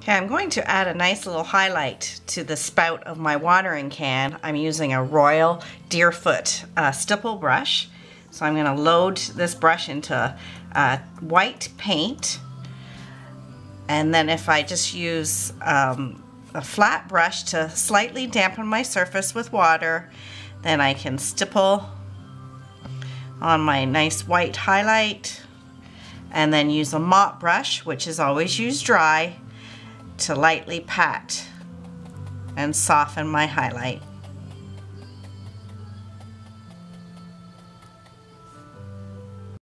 Okay, I'm going to add a nice little highlight to the spout of my watering can. I'm using a Royal Deerfoot uh, stipple brush. So I'm going to load this brush into uh, white paint. And then if I just use um, a flat brush to slightly dampen my surface with water, then I can stipple on my nice white highlight and then use a mop brush, which is always used dry, to lightly pat and soften my highlight.